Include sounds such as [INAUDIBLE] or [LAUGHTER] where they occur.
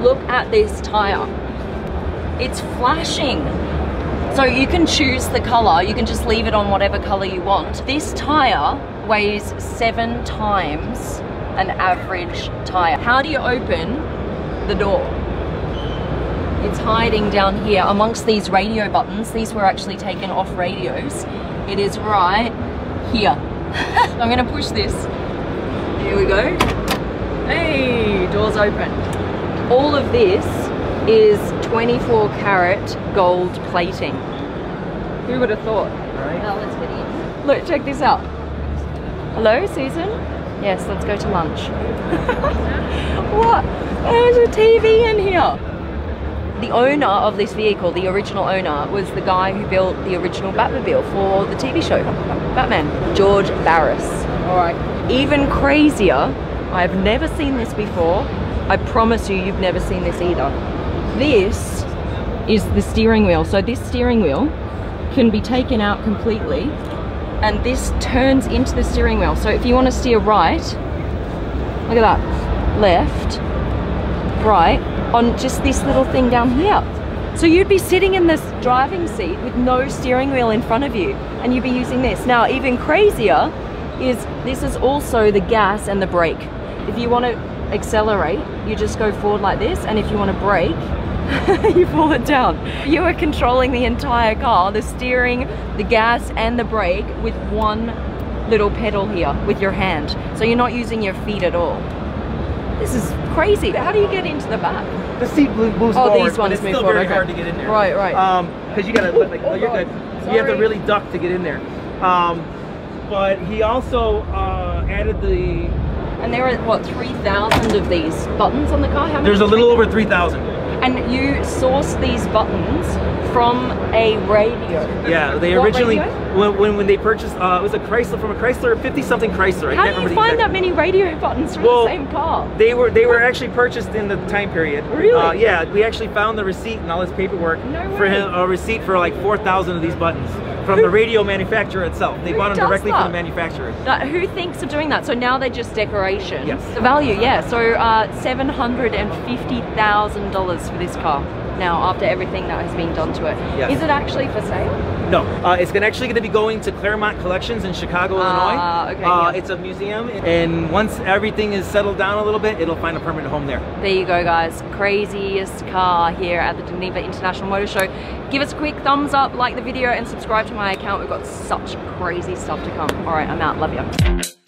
Look at this tire. It's flashing. So you can choose the color. You can just leave it on whatever color you want. This tire weighs seven times an average tire. How do you open the door? It's hiding down here amongst these radio buttons. These were actually taken off radios. It is right here. [LAUGHS] I'm gonna push this. Here we go. Hey, doors open. All of this is 24 karat gold plating. Who would have thought? Right. Now let's get in. Look, check this out. Hello, Susan? Yes, let's go to lunch. [LAUGHS] what? There's a TV in here. The owner of this vehicle, the original owner, was the guy who built the original Batmobile for the TV show, Batman, George Barris. All right. Even crazier, I've never seen this before. I promise you, you've never seen this either. This is the steering wheel. So this steering wheel can be taken out completely and this turns into the steering wheel. So if you want to steer right, look at that, left, right, on just this little thing down here. So you'd be sitting in this driving seat with no steering wheel in front of you and you'd be using this. Now even crazier is this is also the gas and the brake. If you want to accelerate, you just go forward like this and if you want to brake, [LAUGHS] you pull it down. You are controlling the entire car, the steering, the gas and the brake with one little pedal here with your hand. So you're not using your feet at all. This is crazy. How do you get into the back? The seat moves Oh, forward, these ones it's move still forward, very okay. hard to get in there. Right, right. Um, because you gotta like, oh, you're good. You have to really duck to get in there. Um, but he also uh, added the. And there are, what, 3,000 of these buttons on the car? How many There's a little over three thousand. And you source these buttons from a radio. Yeah, they What originally when, when when they purchased uh, it was a Chrysler from a Chrysler 50 something Chrysler. I How can't do you remember find that many radio buttons from Well, the same car? They were they were actually purchased in the time period. Really? Uh, yeah, we actually found the receipt and all his paperwork No for him a receipt for like 4,000 of these buttons from the radio manufacturer itself. They Who bought them directly that? from the manufacturer. That, who thinks of doing that? So now they're just decoration. Yes. The value, yeah. So uh, seven hundred and fifty thousand dollars for this car. Now, after everything that has been done to it, Yes. is it actually for sale? No, uh, it's gonna actually going to be going to Klairmont Kollections in Chicago, Ah, Illinois. okay, uh, yeah. It's a museum, and once everything is settled down a little bit, it'll find a permanent home there. There you go, guys. Craziest car here at the Geneva International Motor Show. Give us a quick thumbs up, like the video, and subscribe to my account. We've got such crazy stuff to come. All right, I'm out. Love you.